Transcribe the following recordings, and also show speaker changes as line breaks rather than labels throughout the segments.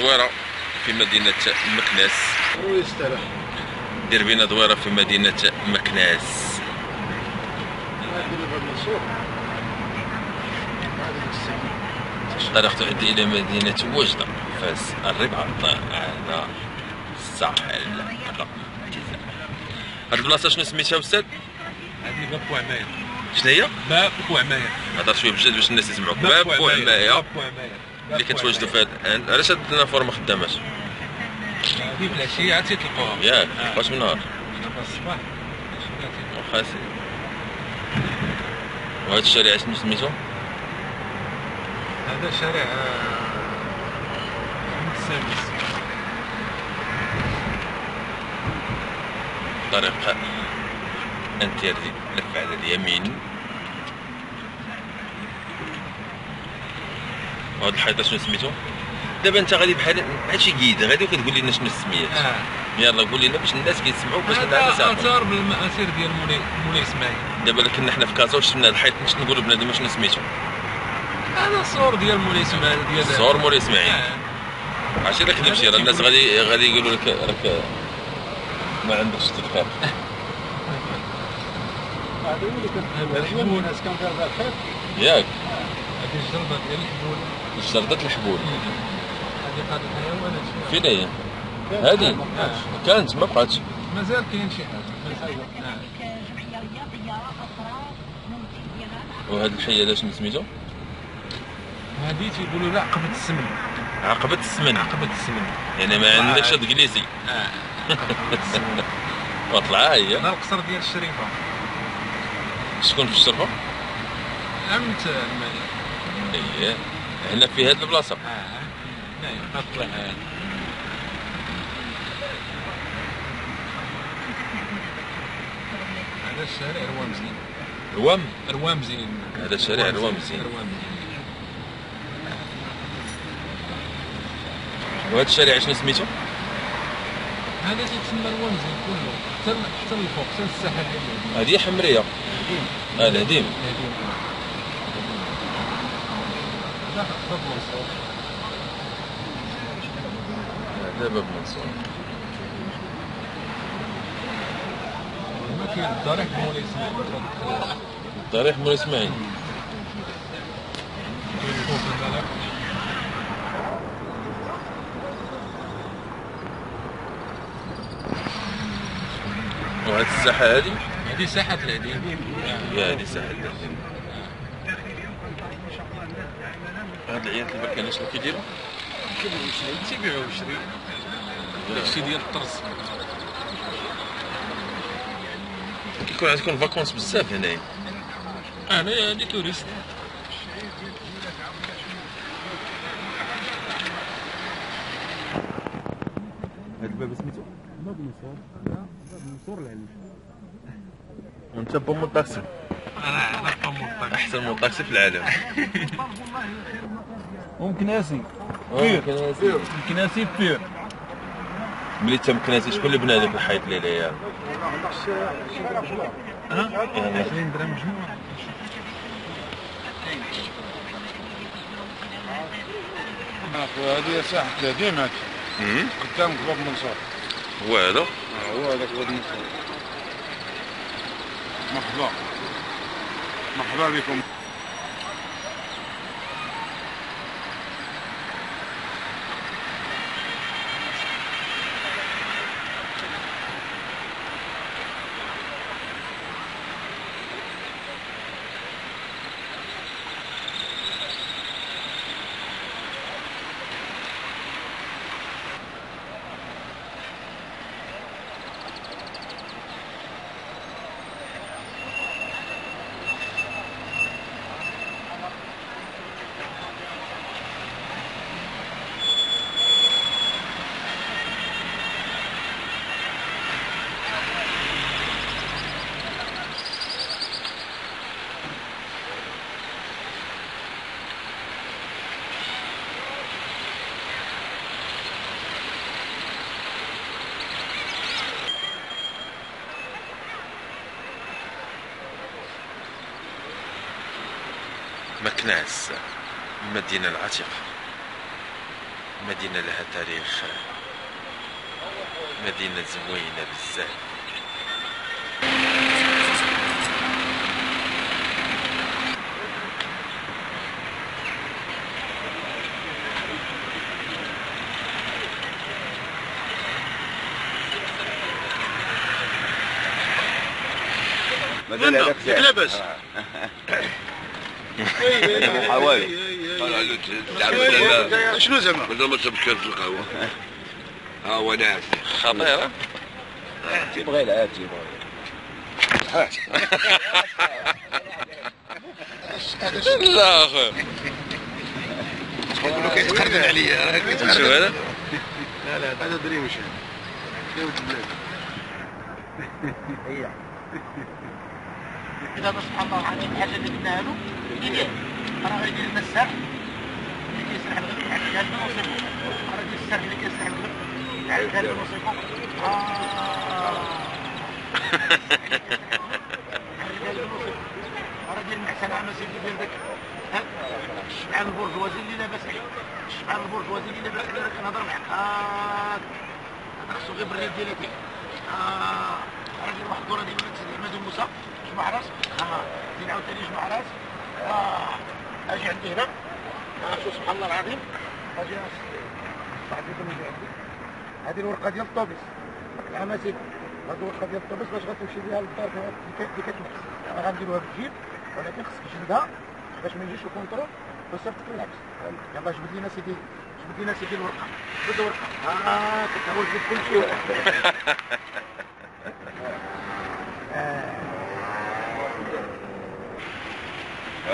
دويرة في مدينة مكناس. دير بينا دويرة في مدينة مكناس.
هذه هذه
الطريق تؤدي إلى مدينة وجدة. فاس الرباط على الساحل هاد البلاصة شنو سميتها أستاذ؟
هذه باب وعماية.
شنو هي؟
باب وعماية.
هضر شوية بجد باش الناس يسمعوك. باب وعماية.
باب وعماية.
اللي كتواجدوا في هاد علاش هاد النافوره ما خداماش
في العشية عاد تيطلقوها
ياك. واش من نهار.
الصباح.
واخا سيدي وهاد الشارع شنو سميتو؟
هذا شارع آه، محمد السادس.
طريق انتري لف على اليمين. وهاد الحيطة شنو سميتو؟ دابا انت غادي بحال هادشي قيد غادي وكتقول لنا شنو السميات
آه.
يلا قول لنا باش الناس كيسمعوك باش الناس
هذا آثار بالمآثير ديال مولاي مولاي إسماعيل.
دابا لكن كنا حنا في كازا وشفنا الحيط باش نقولوا بنادم شنو سميتو.
هذا صور ديال مولاي إسماعيل ديال
صور مولاي إسماعيل.
آه.
عرفتي لا كذب شي راه الناس غادي غادي يقولوا لك راك ما عندكش تذكر
هذا هو اللي كان
الحبول.
الناس الخير
ياك.
هذه الجرده ديال الحبول
جردة الحبول فين هي؟ هذه؟
آه.
كانت ما بقاتش.
مازال كاين شي حاجة آه.
وهاد الحيه لا شنو سميتو؟
هذه تيقولوا لها عقبة السمن.
عقبة السمن.
عقبة السمن.
يعني ما عندكش الانجليزي
آه. السمن.
وطلع هي.
هذا القصر ديال الشريفة.
شكون في الشرفة؟
عمت الملك
إيه. هنا في هاد البلاصة.
آه نعم آه. هذا الشارع روامزين
روام
روامزين
هذا الشارع. روامزين وهاد الشارع شنو سميتو؟
هذا تيتسمى روامزين كله. حتى حتى الفوق حتى الساحل
هذه حمرية. آه الهديم.
هذا باب منصور.
هذا باب منصور
الضريح مولاي اسماعيل
الضريح مولاي اسماعيل وهاد الساحة هذه؟
هذه ساحة العديد
يا هذه ساحة. الهديم هاد العيال البركانه شنو كيديروا؟
تيبيعوا ويشري داكشي ديال الطرز.
كيكون عندكم فاكونس بزاف هنايا.
أنا هادي توريست.
هاد الباب سميتو؟
باب منصور باب منصور العلم
وانت با مو طاكسي
أنا
أحسن مو طاكسي في العالم.
ومكناسي
بير.
مكناسي. بير.
ملي تمكناتي شكون اللي بنى هذاك الحيط اللي ليا
ها 20 درهم مجموعة.
هذه ساحة الهديم هذه. قدامك باب منصور
هو هذا؟
آه، هو هذاك باب منصور مرحبا مرحبا بكم.
مكناس المدينة العتيقة مدينة لها تاريخ مدينة زوينة بزاف
مازال هذاك.
لاباس
حوايج.
له
شنو زعما؟
مازال ما تشربش كاس القهوة. ها هو ناعس
خطيرة
تيبغي العاد تيبغي
لا اخو
يقول لك يتقردن عليا. راك
شو هذا؟
لا لا هذا دريم شي داود البلاد
إذا سبحان الله الحاجة اللي قلناها له. يدير راه يدير السرح اللي كيسرح الغرب يعرف قال لنا وصيفه راه يدير السرح اللي كيسرح الغرب يعرف قال لنا وصيفه آه. راه ديال المحسن. عام سيدي ديال ذاك الشبعان البرجوازي اللي لاباس عليه الشبعان البرجوازي اللي لاباس عليه راه كنهضر معاك هاك خصو غير بالريد ديالك. آه. راجل واحد الدورة ديما تسد احمد موسى جمع راس. آه. زين عاوتاني جمع راس. أجي عندي هنا. آه شو سبحان الله العظيم. أجي واحد يكون يجي عندي. هذه الورقة ديال الطوبيس العام سيدي هذه الورقة ديال الطوبيس باش غتمشي بها للدار اللي كتنفس أنا غنديروها بالجيب ولكن خصك تجبدها باش ما يجيش الكونترول. وصيفطك للحبس يلاه جبد لينا سيدي. جبد لينا سيدي الورقة. جبد الورقة. آه كتهول في كل شيء.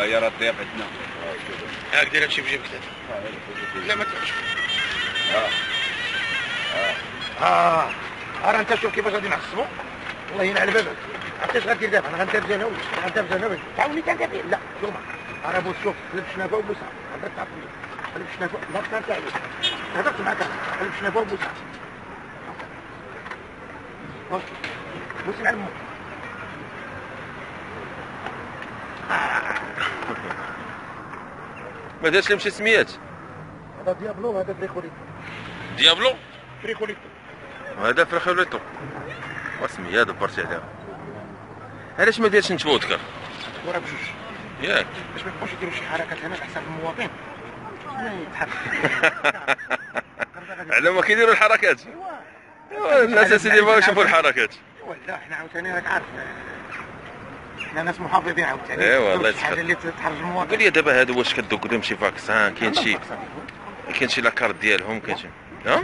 هي راه الضياف عندنا
هاك دير هادشي في جيبك لا ما تفعلش
آه. أرى أنت شوف كيفاش غادي نعصبو والله ينعل بابك. عرفتي اش غدير دابا أنا غندرج أنا ولا غندرج أنا ولا تعاوني تندبي لا شوف أرى بوس شوف قلب شنافه وبوسه هضرت تعرف قلب شنافه لا تكرت عليك هضرت معاك. قلب شنافه وبوسه بوس بوس مع
ما دارش لهم شي سميات.
هذا ديابلو وهذا فريخوليتو
ديابلو؟
فريخوليتو
وهذا فرخوليتو واسمي هذا برتي عليها علاش ما ديرش انت فودكا
ورا بجوج.
ياك.
باش ما يبقاوش يديروا شي حركات هنا على حساب المواطن. لا
على ما كيديروا الحركات. أيوا. الناس اسيدي بغاو يشوفوا الحركات.
ولا إحنا عاوتاني راك عارف. إحنا ناس محافظين عاوتاني
ايوا الله
شي حاجة
يسخر.
اللي تحرج المواطن
قول لي دابا هادو واش كدوق لهم شي فاكسان كاين شي كاين شي لاكارت ديالهم كاين شي ها؟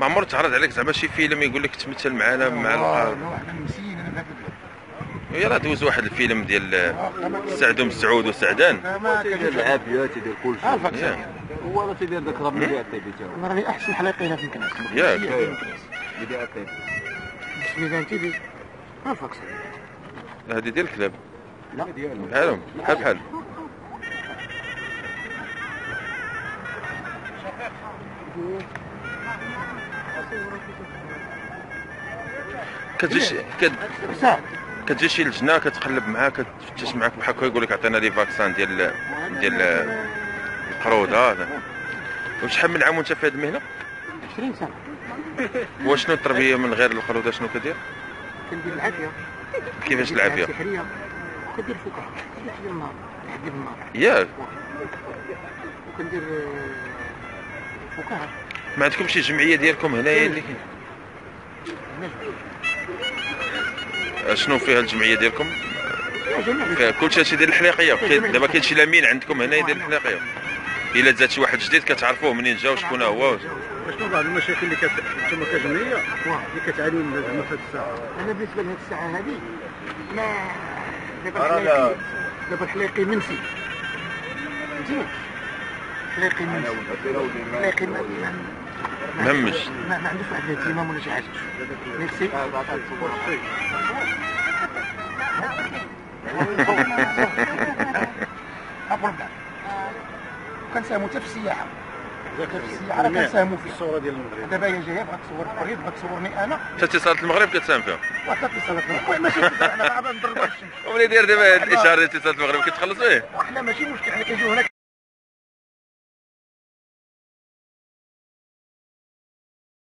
ما عمر تعرض عليك زعما شي فيلم يقول لك تمثل معنا مع القار
لا إحنا مسيين أنا بهذا
يلا دوز واحد الفيلم ديال سعد مسعود وسعدان.
ما
تيدير العافية تيدير كل شيء. هو راه تيدير ذاك الرب اللي الطيب تاعو
راني أحسن حليقه هنا في مكناس
ياك.
الطيب
الفاكسان
هذه ديال الكلاب
لا
بحالهم بحال بحال كتجي شي- كت-
ساعد
كتجي شي لجنه كتقلب معاك كتفتش معاك بحال هكا يقول لك عطينا لي فاكسان ديال ديال القروضه هذا وشحال من عام وانت في هذه المهنة؟
20 سنة.
وشنو التربية من غير القروضه شنو كدير؟
كندير العافية.
كيفاش
كندير
العافية؟
السحريه كندير فكره لحد النهار لحد النهار
ياك.
وكندير آه، فكاهة.
ما عندكم شي جمعية ديالكم هنايا اللي شنو فيها الجمعية ديالكم؟ فيها كل شيء ديال الحليقيه كاين- دابا كاين شي لامين عندكم هنا يدير الحليقيه إلا زاد شي واحد جديد كتعرفوه منين جا وشكون هو؟
شنو بعض المشاكل اللي كتسمى كجمعيه اللي كتعاني من زعما في هذه الساعة.
أنا بالنسبة لهذه الساعة هذه لا. دابا. الحليقي دابا الحليقي منسي فهمتيني الحليقي منسي الحليقي ما ما-
مهمش.
ما, ما عندوش واحد الاهتمام ولا شي حاجة. ميرسي. كنساهموا حتى في السياحة. حتى في السياحة راه كنساهموا فيه
الصورة ديال المغرب.
دابا هي جاية بغات تصور الطريق بغات تصورني أنا.
حتى اتصالات المغرب كتساهم فيهم
وحتى اتصالات المغرب. ماشي أنا غابه نضرب الشمس
وملي داير دابا هاد الإشارة ديال اتصالات المغرب كتخلص فيه.
إحنا ماشي مشكل حنا كنجيو هنا